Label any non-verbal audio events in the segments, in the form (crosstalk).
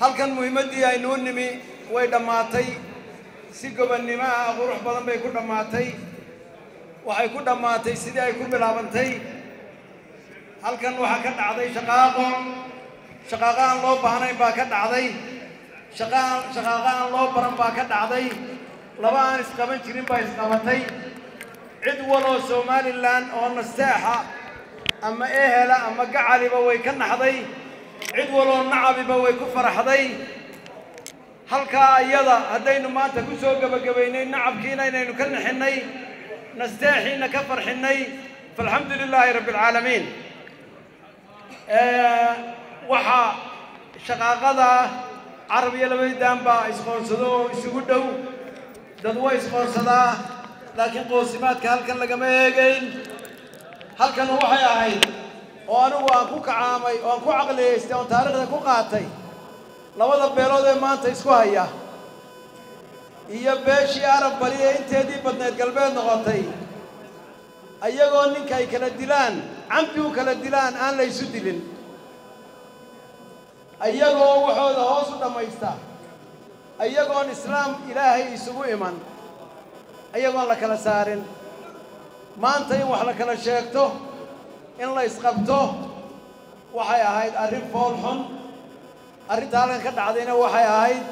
halkan muhiimaddii aynuu nimi way dhammaatay. Si gobonnimo ah qurux badan bay ku dhammaatay. Waxay ku dhammaatay sidii ay ku bilaabantay. Halkan waxaa ka dhacday shaqaaqo. Shaqaaqo aan loo baahnayn baa ka dhacday. Shaqaan shaqaaqo aan loo baran baa ka dhacday. Laba aan isqaban jirin baa isqabatay. Cid waloo somalilan oo nasteexa ama ehela ama gacaliba way ka naxday عدولو النعب بوي كفر حضي حلقا يضا هدينو ماتا كسوكا بقبيني النعب كينا نكن حني نستاحي نكفر حني فالحمد لله رب العالمين وحا شقاقضا عربية لبيدان با اسخون صدو اسخون صدو اسخون صدو لكن قوسمات كهل كان لقم إيه قيل هل كان هو حياه هيد oo anigu aan ku kacaamay oo aan ku caqliyaystay oon taariikhda ku qaatay. Labada beelood ee maanta isku haya. Iyo beeshii arab bali ee inteedii badnayd galbeed noqotay. Ayagoo ninka ay kala dilaan camdi u kala dilaan aan la ysu dilin. Ayagoo waxooda hoos u dhammaysta ayagoon islaam ilaahay isugu iman. Ayagoon la kala saarin. Maanta in wax la kala sheegto in la isqabto waxay ahayd arrin fool xun. Arrinta halkan ka dhacdayna waxay ahayd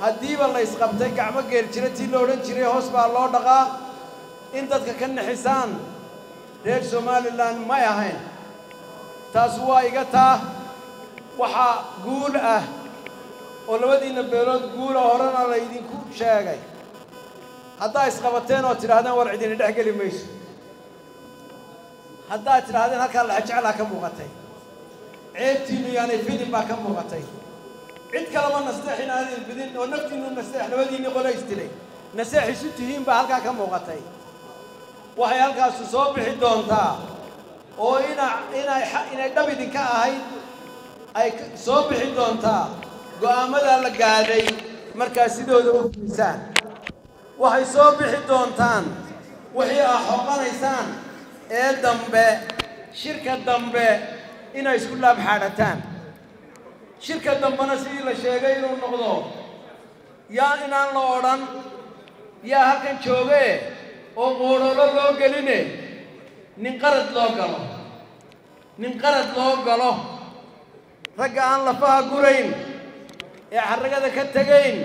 haddiiba la isqabtay gacmo geel jira tii la odhan jiray hoos baa loo dhaqaa. In dadka ka nixisaan reer somalilan may ahayn. Taas waa iga taa waxaa guul ah oo labadiinna beelood guula horena laydinku sheegay. Haddaa isqabateen oo tidhaahdeen war cidini dhex geli mayso haddaad tidhaahdeen halkaa laxajeclaa ka muuqatay. Ceebtiinnu yaanay fidin baa ka muuqatay. Cid kaleba nasteex inaadin fidin oo naftiinnu nasteex labadiinni qola isdilay naseex isu tihiin baa halkaa ka muuqatay. Waxay halkaasu soo bixi doontaa oo ina inay inay dhab idinka ahayd ay soo bixi doontaa go'aamadaa la gaadhay markaa sidooda u fiisaan waxay soo bixi doontaan wixii aa xoqanaysaan ee dambe shirka dambe inay isku laab xaadhataan shirka dambena sidii la sheegay inuu noqdo yaa inaan la odhan yaa halkan joogee oo quudholo loo geline nin qarad loo galo nin qarad loo galo ragga aan lafaha gurayn ee xarragada ka tegayn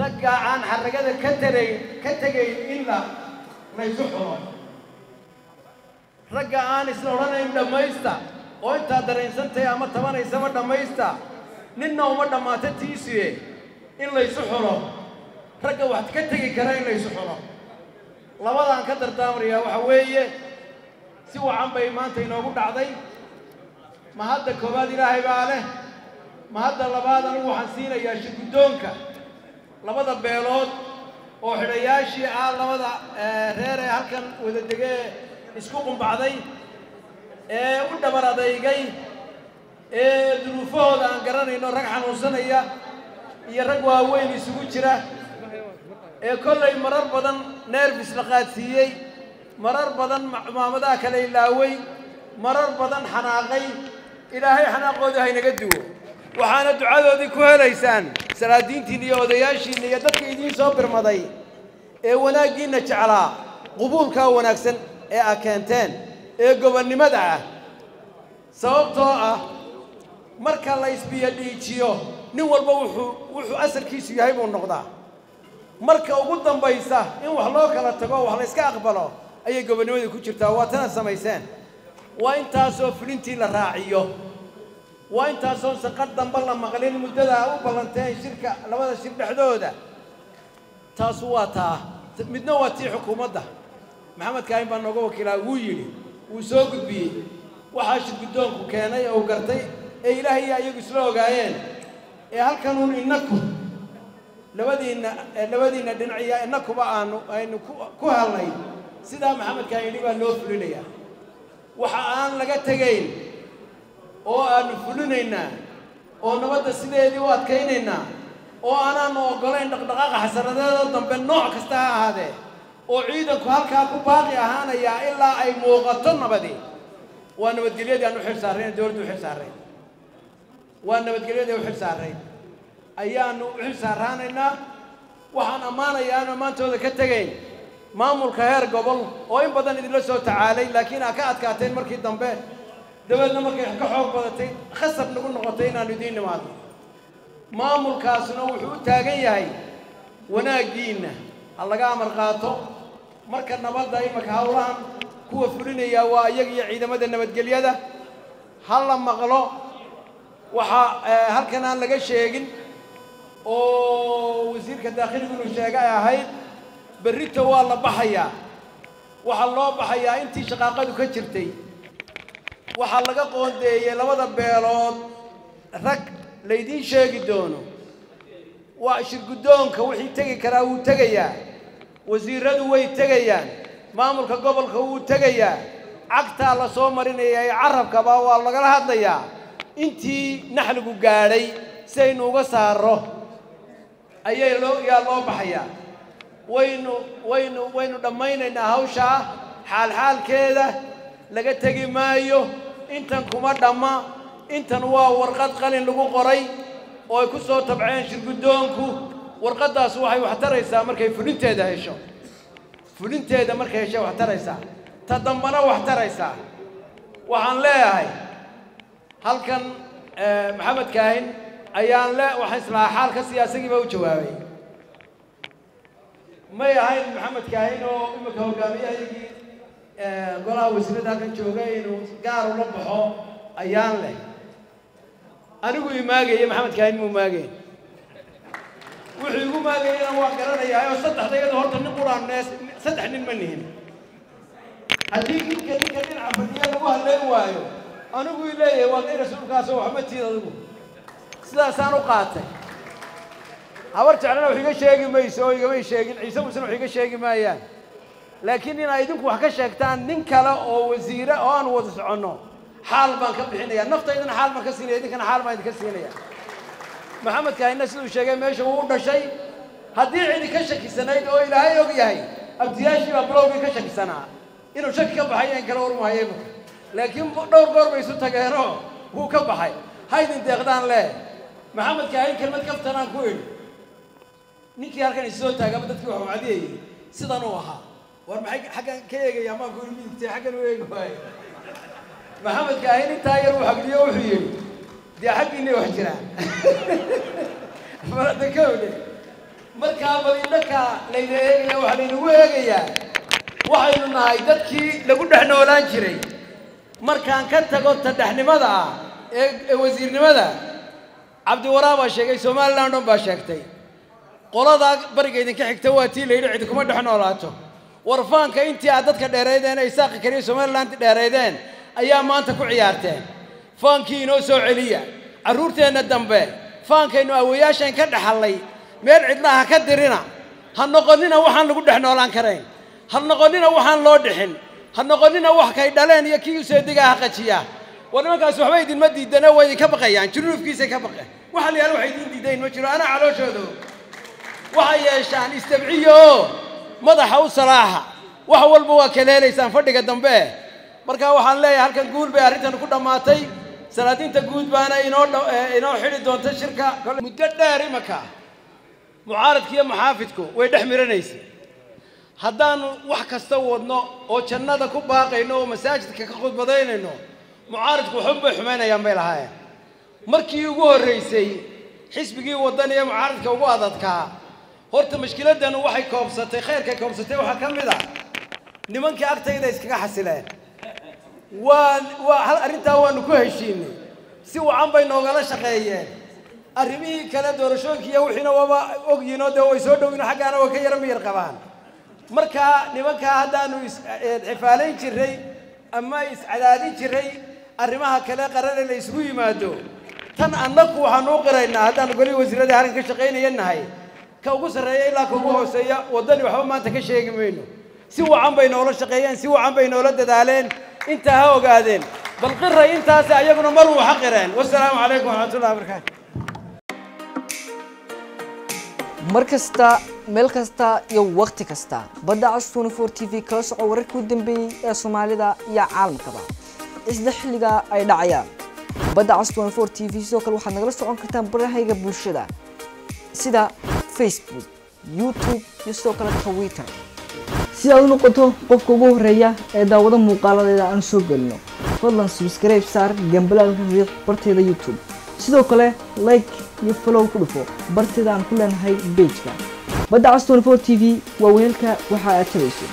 ragga aan xarragada ka tarayn ka tegayn in la laysu xumo ragga aan isla odhanayn dhammaysta oo intaad dareensantahay ama tabanaysaba dhammaysta. Ninna uma dhammaata tiisuye in laysu xulo. Ragga wax ka tegi kara in laysu xulo. Labadaan ka dardaamarayaa waxa weeye si wacan bay maanta inoogu dhacday. Ma hadda koowaad ilaahay baa leh ma hadda labaad anigu waxaan siinayaa shirguddoonka labada beelood oo xidhayaashii ah labada reer ee halkan wada degee isku qumbacday ee u dhabar adaygay ee duruufahooda aan garanayno rag xanuunsanaya iyo rag waaweyn isugu jira. Ee kollay marar badan neerfis la qaadsiiyey marar badan maamadaha kale ilaaway marar badan xanaaqay. Ilaahay xanaaqoodii haynaga duwo. Waxaana ducadoodii ku helaysaan salaadiintiinna iyo odayaashiinna iyo dadka idiin soo birmaday ee wanaaggiinna jeclaa qubuulkaa wanaagsan ee aa keenteen ee gobonnimada ah. Sababtoo ah marka la isbiyo dhiijiyo nin walba wuxuu wuxuu asalkiisu yahay buu noqdaa. Marka ugu dambaysa in wax loo kala tago wax la iska aqbalo ayay gobonnimadii ku jirtaa. Waa tana samayseen. Waa intaasoo fulintii la raaciyo. Waa intaasoo saqad damba la maqlin muddada u ballanteen shirka labada shir dhexdooda. Taasu waa taa. Midna waa tii xukuumadda maxamed kaahin baa nooga wakiilaa wuu yidhi wuu soo gudbiyey. Waxaa shir guddoonku keenay oo gartay ee ilaahay iyo ayagu isla ogaayeen ee halkanuun innaku labadiinna labadiinna dhinaciya innakuba aanu aynu ku helnay sidaa maxamed kaahin yidhi baa loo fulinayaa. Waxa aan laga tegayn oo aanu fulinaynaa oo nabadda sideedii u adkaynaynaa oo aanaanu oggolayn dhaqdhaqaaqa xasanadeedoo dambe nooc kasta ha ahaadee oo ciidanku halkaa ku baaqi ahaanayaa ilaa ay muuqato nabadii waa nabadgelyadii aan u xil saarrayn dowladdu u xil saarrayn waa nabadgelyada u xil saarayn ayaanu u xil saaraanaynaa waxaan ammaanayaa aan ammaantooda ka tegayn maamulka heer gobol oo in badan idinla soo tacaalay laakiin aa ka adkaateen markii dambe. Dabeedna markay ka xoog badatay khasab nagu noqotay inaanu idiin nimaadno maamulkaasuna wuxuu u taagan yahay wanaaggiinna. Ha laga amar qaato marka nabadda imaka howlahan kuwa fulinayaa waa iyaga iyo ciidamada nabadgelyada. Ha la maqlo waxaa halkan aan laga sheegin oo wasiirka daakhiligu inuu sheega ay ahayd berrito waa la baxayaa. Waxaa loo baxayaa intii shaqaaqadu ka jirtay. Waxaa laga qoondeeyey labada beelood rag laydiin sheegi doono. Waa shirguddoonka wixii tegi karaa wuu tegayaa wasiiradu way tegayaan. Maamulka gobolka wuu tegayaa cagtaa la soo marinaya ee carabkaba waa lagala hadlayaa. Intii naxligu gaadhay si aynu uga saaro ayay loo yaa loo baxayaa. Waynu waynu waynu dhammaynaynaa hawshaa xaalxaalkeeda laga tegi maayo. Intan kuma dhamma. Intan waa warqad qalin lagu qoray. Oo ay ku soo tabceen shirguddoonku warqaddaas waxay wax taraysaa markay fulinteeda hesho. Fulinteeda markay heshay wax taraysaa ta dambana wax taraysaa waxaan leeyahay halkan maxamed kaahin ayaan le waxaan islahaa xaalka siyaasagiiba u jawaabay. May ahayn maxamed kaahin oo imika hogaamiyahayagii golaha wasiirada halkan jooga inuu gaar ula baxo ayaan leh anigu imaagaya maxamed kaahin muu igu maagayana iyada horta nin quraan saddex nin ninka ninka dhinaca waayo anigu i leeyahay waa kay rasuulkaasoo adigu sidaasaan u qaatay habar jeclana wax iga sheegi mayso oo igamay sheegin ciise musena wax iga sheegi maayaan laakiin inaa idinku wax ka sheegtaan nin kale oo wasiire oo aan wada soconno xaal baan ka bixinaya naftaydana xaal baan ka siinaya idinkana xaal baan idinka siinaya maxamed kaahina siduu sheegay meesha uu u dhashay haddii cidi ka shakisanayd oo ilaahay og yahay abtiyaashii baa bilowgii ka shakisanaa. Inuu shaki ka baxay in kale warmahayo imika laakiin dhowr goor bay isu tageenoo wuu ka baxay. Haydin deeqdaan leh. Maxamed kaahin kelmad kaftanaan ku idhi. Ninkii halkan isoo taagaba dadkii wax wacdiyayay sidan uu ahaa. War maxay xaggan ka eegaya maan ku idhi midigtay xaggan u eegi waayo maxamed kaahin intaa yar uu xagdiyo wuxuu yidhi dee xaggiinay wax jiraan? (laughs) Marada kowde markaa badindhanka layna eegaya waxaa laynagu eegayaa waxaynu nahay dadkii lagu dhex noolaan jiray. Markaan ka tago tadhexnimada ah ee wasiirnimada cabdiwaraa baa sheegay somaliland dhan baa sheegtay qoladaa bariga idinka xigta waa tii layidhi cidi kuma dhex noolaato. Warfaanka intii aad dadka dheeraydeen ay saaqi kariyo somaliland dheeraydeen ayaa maanta ku ciyaarteen. Faankii inoo soo celiya carruurteenna dambe faankaynu awayaashayn ka dhexallay meel cidlaha ha ka dirina. Ha noqonnina waxaan lagu dhex noolaan karayn. Ha noqonnina waxaan loo dhixin. Ha noqonnina wax kay dhaleen iyo kii useedigaa ha qajiya war nimankaas waxba idinma diidane waa idinka baqayaan. Junuufkiisay ka baqeen. Waxa la yaalla idiin diidayn ma jiro. Anaa calooshooda waxay yeeshaan istabciyo. Madaxa u salaaxa. Wax walba waa kaleelaysaan fadhiga dambe. Marka waxaan leeyahay halkan guul bay arrintan ku dhammaatay. Salaadiinta guud baana inoo inoo xidhi doonta shirka. Muddo dheer imaka mucaaradka iyo muxaafidku way dhex miranaysa. Haddaanu wax kasta wadno oo jannada ku baaqayno oo masaajidka ka khudbadaynayno mucaaridku waxun bay xumaynayaan bay lahaayeen. Markii ugu horraysay xisbigii waddan iyo mucaaridka ugu adadkaa horta mashkiladdan waxay koobsatay khayrkay koobsatay waxaa ka mid ah nimankii agtayda iskaga xasileen. Waa waa arrintaa waanu ku heshiinay. Si wacan bay noogala shaqeeyeen arrimihii kale doorashooyinkii iyo wixiina waaba ogyihinoo dee way soo dhowyiin xaggaana way ka yara miyar qabaan. Markaa nimankaa haddaanu isxifaalayn jirray ama iscadaadin jirray arrimaha kale qarane la isugu yimaado. Tan annagu waxaanu u qiraynaa haddaanu golihii wasiiradii halkan ka shaqaynaya nahay. Ka ugu sarreeya ilaa ka ugu hooseeya waddani waxba maanta ka sheegi mayno. Si wacan bay noola shaqeeyeen si wacan bay noola dadaaleen. Intaa ha ogaadeen. Bal qiray intaasi ayaguna mar wuu xaqireen wasalaamu calaykum waraxmatullahi wabarakaatu mar kasta meel kasta iyo wakhti kasta. Badda cas 24 t v kala soco wararkii u dambeeyey ee soomaalida iyo caalamkaba. Isla xilliga ay dhacayaan. Badda cas 24 t v sidoo kale waxaad nagala socon kartaan barahayga bulshada sida facebook youtube iyo sidoo kale twitter. Si aad u noqoto qofka ugu horreeya ee daawado muuqaaladeeda aan soo gelino fadlan subscribe saar gambalaalka riiq barteeda youtube. Sidoo kale like iyo follow ku dhufo. Barteeda aan ku leenahay pageka badda cas 24 t v waa weelka waxa aad tabayso